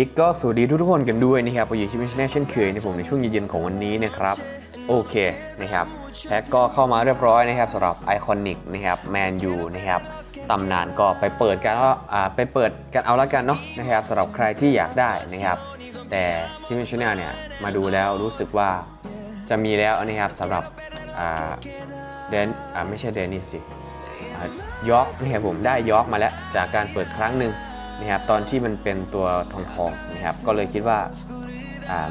ยิกก็สวัสดีทุกๆคนกันด้วยนะครับไปอยู่ที่มิชแนลเช่นเคยในผมในช่วงเย็นๆของวันนี้นะครับ โอเคนะครับแพ็กก็เข้ามาเรียบร้อยนะครับสำหรับ iconic นะครับแมนยูนะครับตำนานก็ไปเปิดกันว่าอ่าไปเปิดกันเอาละกันเนาะนะครับสำหรับใครที่อยากได้นะครับ แต่ที่มิชแนลเนี่ยมาดูแล้วรู้สึกว่าจะมีแล้วนะครับสำหรับเดนไม่ใช่เดนนี่สิยอร์กนะครับผมได้ยอร์กมาแล้วจากการเปิดครั้งหนึ่ง นะครับตอนที่มันเป็นตัวทองทองนะครับก็เลยคิดว่า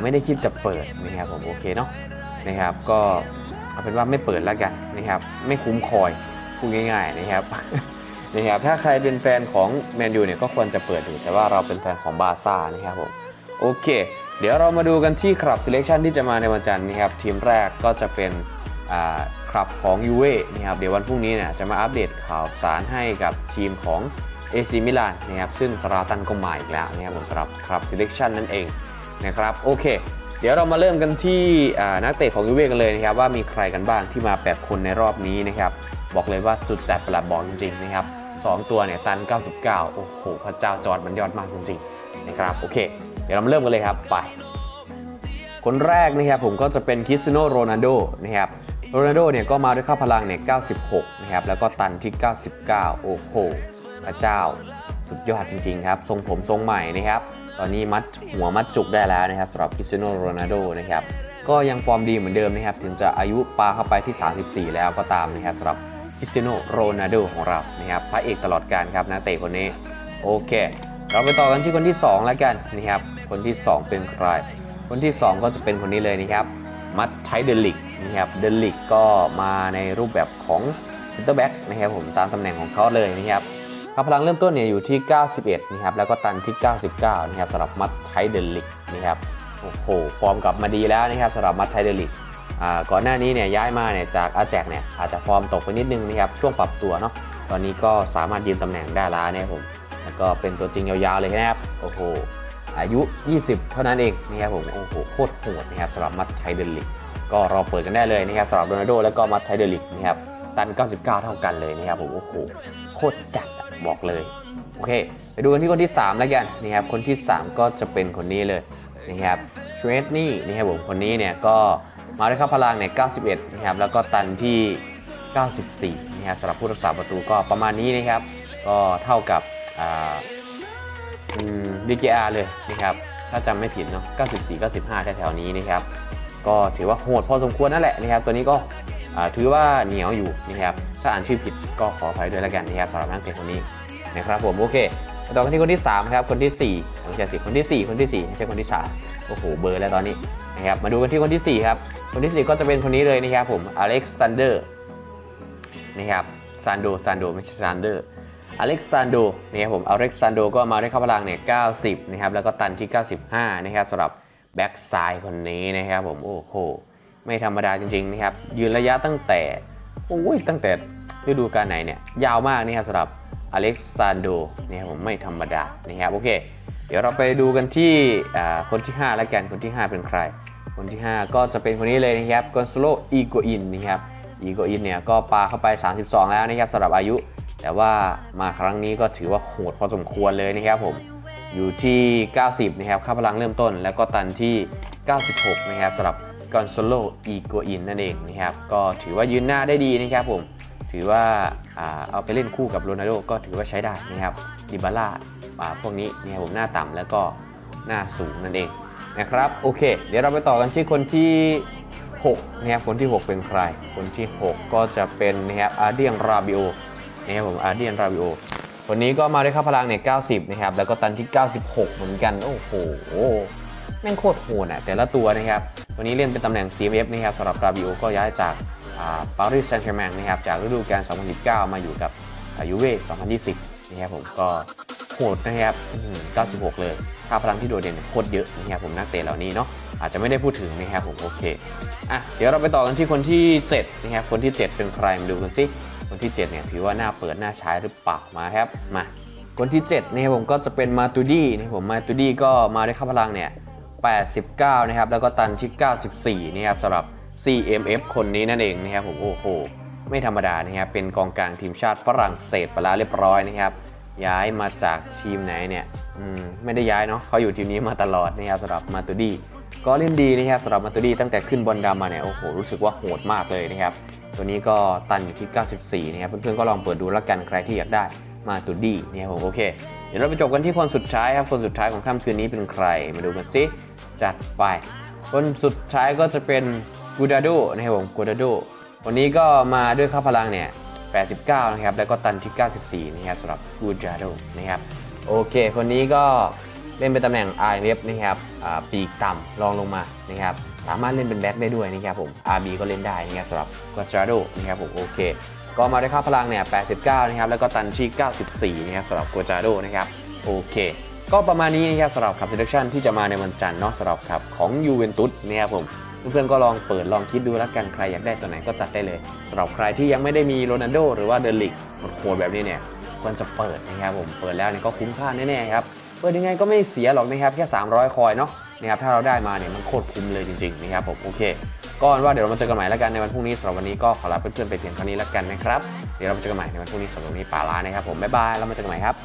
ไม่ได้คิดจะเปิดนะครับผมโอเคเนาะนะครับก็เอาเป็นว่าไม่เปิดแล้วกันนะครับไม่คุ้มคอยพูดง่ายๆนะครับนะครับถ้าใครเป็นแฟนของแมนยูเนี่ยก็ควรจะเปิดดูแต่ว่าเราเป็นแฟนของบาซ่านะครับผมโอเค เดี๋ยวเรามาดูกันที่ครับ selection ที่จะมาในวันจันทร์นะครับทีมแรกก็จะเป็นครับของยูเว่นะครับเดี๋ยววันพรุ่งนี้เนี่ยจะมาอัปเดตข่าวสารให้กับทีมของ เอซีมิลานนะครับซึ่งซลาตันก็มาอีกแล้วนะครับผมสำหรับครับ selection นั่นเองนะครับโอเค เดี๋ยวเรามาเริ่มกันที่นักเตะของยูเว่กันเลยนะครับว่ามีใครกันบ้างที่มา 8 คนในรอบนี้นะครับบอกเลยว่าสุดจัดประหลาดบอกจริงๆนะครับสองตัวเนี่ยตัน 99 โอ้โห พระเจ้าจอร์จมันยอดมากจริงๆนะครับโอเค เดี๋ยวเรามาเริ่มกันเลยครับไป คนแรกนะครับผมก็จะเป็นคริสเตียโนโรนัลโดนะครับโรนัลโดเนี่ยก็มาด้วยค่าพลังเนี่ย96นะครับแล้วก็ตันที่ 99 โอ้โห ระเจ้าสุดยอดจริงๆครับทรงผมทรงใหม่นะครับตอนนี้มัดหัวมัดจุกได้แล้วนะครับสำหรับคริสเตียโนโรนัลโดนะครับก็ยังฟอร์มดีเหมือนเดิมนะครับถึงจะอายุปาเข้าไปที่ 34 แล้วก็ตามนะครับสำหรับคริสเตียโนโรนัลโดของเรานะครับพระเอกตลอดการครับนักเตะคนนี้โอเค เราไปต่อกันที่คนที่ 2 แล้วกันนะครับคนที่ 2 เป็นใคร คนที่ 2 ก็จะเป็นคนนี้เลยนะครับมัตไทเดลิกนะครับเดลิกก็มาในรูปแบบของ centre back นะครับผมตามตำแหน่งของเขาเลยนะครับ ค่าพลังเริ่มต้นเนี่ยอยู่ที่ 91นะครับแล้วก็ตันที่ 99นะครับสำหรับมัตไทเดลิกนะครับโอ้โหฟอร์มกลับมาดีแล้วนะครับสำหรับมัตไทเดลิกก่อนหน้านี้เนี่ยย้ายมาเนี่ยจากอาแจ็กซ์เนี่ยอาจจะฟอร์มตกไปนิดนึงนะครับช่วงปรับตัวเนาะตอนนี้ก็สามารถยืนตำแหน่งได้แล้วนะครับผมแล้วก็เป็นตัวจริงยาวๆเลยนะครับโอ้โหอายุ 20 เท่านั้นเองนะครับผมโอ้โหโคตรโหดนะครับสำหรับมัตไทเดลิกก็รอเปิดกันได้เลยนะครับสำหรับโรนัลโดแล้วก็มัตไทเดลิกนะครับตัน 99 เท่ากันเลยนะครับผมโอ้โหโคตรจัด บอกเลย โอเค ไปดูกันที่คนที่ 3 แล้วกันนะครับคนที่ 3 ก็จะเป็นคนนี้เลยนะครับเทรดนี่นะครับผมคนนี้เนี่ยก็มาด้วยค่าพลังเนี่ย91 นะครับ แล้วก็ตันที่ 94 นะครับสำหรับผู้รักษาประตูก็ประมาณนี้นะครับ ก็เท่ากับอ่าดีเอาร์เลยนะครับ ถ้าจำไม่ผิดเนาะ 94 95 แถวๆนี้นะครับ ก็ถือว่าโหดพอสมควรนั่นแหละนะครับ ตัวนี้ก็อ่าถือว่าเหนียวอยู่นะครับ ถ้าอ่านชื่อผิดก็ขออภัยด้วยแล้วกันนะครับสำหรับนักเตะคนนี้นะครับผมโอเคต่อกันที่คนที่ 3 ครับ คนที่ 4ไม่ใช่สิคนที่ 4 คนที่ 4 ไม่ใช่คนที่ 3 โอ้โห เบลอแล้วตอนนี้นะครับมาดูกันที่คนที่ 4 ครับ คนที่ 4 ก็จะเป็นคนนี้เลยนะครับผมอเล็กซานเดอร์นะครับซานโดซานโดไม่ใช่ซานเดอร์อเล็กซานโดนะครับผมอเล็กซานโดก็มาด้วยค่าพลังเนี่ย90 นะครับ แล้วก็ตันที่ 95 นะครับสำหรับแบ็กซ้ายคนนี้นะครับผมโอ้โหไม่ธรรมดาจริงๆนะครับยืนระยะตั้งแต่ โอ้ยตั้งแต่ฤดูกาลไหนเนี่ยยาวมากนะครับสำหรับอเล็กซานโดนะครับผมไม่ธรรมดานะครับโอเค เดี๋ยวเราไปดูกันที่คนที่5แล้วกันคนที่ 5 เป็นใคร คนที่ 5 ก็จะเป็นคนนี้เลยนะครับกอนโซโลอีโกอินนะครับอีโกอินเนี่ยก็ปาเข้าไป 32 แล้วนะครับสำหรับอายุ แต่ว่ามาครั้งนี้ก็ถือว่าโหดพอสมควรเลยนะครับผมอยู่ที่ 90 นะครับค่าพลังเริ่มต้น แล้วก็ตันที่ 96 นะครับสำหรับ กอนโซโลอีโกอินนั่นเองนะครับ ก็ถือว่ายืนหน้าได้ดีนะครับผม ถือว่าเอาไปเล่นคู่กับโรนัลโดก็ถือว่าใช้ได้นะครับดิบาร่าอ่าพวกนี้นะครับผมหน้าต่ำแล้วก็หน้าสูงนั่นเองนะครับโอเค เดี๋ยวเราไปต่อกันที่คนที่6นะครับคนที่ 6 เป็นใคร คนที่ 6 ก็จะเป็นนะครับอาร์เดียนราบิโอนะครับผมอาร์เดียนราบิโอคนนี้ก็มาด้วยค่าพลังเนี่ย90 นะครับ แล้วก็ตันที่ 96 เหมือนกัน โอ้โห แม่งโคตรโหดอะแต่ละตัวนะครับวันนี้เล่นเป็นตำแหน่ง CMF นะครับสำหรับราบิโอก็ย้ายจากปารีสแซงต์แชร์แมงนะครับจากฤดูกาล 2019 มาอยู่กับยูเว่2020 นะครับผมก็โหดนะครับ 96 เลยค่าพลังที่โดดเด่นโคตรเยอะนะครับผมนักเตะเหล่านี้เนาะอาจจะไม่ได้พูดถึงนะครับผมโอเคอะเดี๋ยวเราไปต่อกันที่คนที่ 7 นะครับ คนที่ 7 เป็นใครมาดูกันสิคนที่ 7 เนี่ยถือว่าหน้าเปิดหน้าใช้หรือเปล่ามาครับมาคนที่7นะครับผมก็จะเป็นมาตูดี้นะครับผมมาตูดี้ก็มาด้วยค่าพลังเนี่ย 89 นะครับ แล้วก็ตันที่ 94 นะครับสำหรับ CMF คนนี้นั่นเองนะครับผมโอ้โห ไม่ธรรมดานะครับ เป็นกองกลางทีมชาติฝรั่งเศสไปแล้วเรียบร้อยนะครับ ย้ายมาจากทีมไหนเนี่ยอืมไม่ได้ย้ายเนาะเขาอยู่ทีมนี้มาตลอดนะครับสำหรับมาตูดีก็เล่นดีนะครับสำหรับมาตูดีตั้งแต่ขึ้นบอลดำมาเนี่ยโอ้โหรู้สึกว่าโหดมากเลยนะครับ ตัวนี้ก็ตันอยู่ที่ 94 นะครับ เพื่อนๆก็ลองเปิดดูแล้วกันใครที่อยากได้มาตูดีเนี่ยผมโอเค เดี๋ยวเราไปจบกันที่คนสุดท้ายครับ คนสุดท้ายของค่ำคืนนี้เป็นใครมาดูกันสิ จัดไปคนสุดท้ายก็จะเป็นกูดาโดนะครับผมกูดาโดวันนี้ก็มาด้วยค่าพลังเนี่ย 89 นะครับ แล้วก็ตันที่ 94 นะครับสำหรับกูดาโดนะครับโอเค คนนี้ก็เล่นเป็นตำแหน่ง r อ f นะครับปีกต่ำรองลงมานะครับสามารถเล่นเป็นแบ็คได้ด้วยนะครับผม RB ก็เล่นได้นะครับสำหรับกัจาโดนะครับผมโอเคก็มาด้วยค่าพลังเนี่ย 89 นะครับ แล้วก็ตันที่ 94 นะครับสำหรับกัจาโดนะครับ โอเค ก็ประมาณนี้นะครับสำหรับขับ selection ที่จะมาในวันจันทร์เนาะสำหรับขับของยูเวนตุสนะครับผมเพื่อนๆก็ลองเปิดลองคิดดูแล้วกันใครอยากได้ตัวไหนก็จัดได้เลยสำหรับใครที่ยังไม่ได้มีโรนัลโดหรือว่าเดลิกโหดๆแบบนี้เนี่ยควรจะเปิดนะครับผมเปิดแล้วเนี่ยก็คุ้มค่าแน่ๆครับเปิดยังไงก็ไม่เสียหรอกนะครับแค่ 300 คอยเนาะนะครับถ้าเราได้มาเนี่ยมันโคตรคุ้มเลยจริงๆนะครับผมโอเคก็เอาเป็นว่าเดี๋ยวเรามาเจอกันใหม่แล้วกันในวันพรุ่งนี้สำหรับวันนี้ก็ขอลาเพื่อนๆไปเพียงเท่านี้แล้วกันนะครับเดี๋ยวเรามาเจอกันใหม่ในวันพรุ่งนี้สำหรับวันนี้ป่าลานะครับผมบ๊ายบายแล้วมาเจอกันใหม่ครับ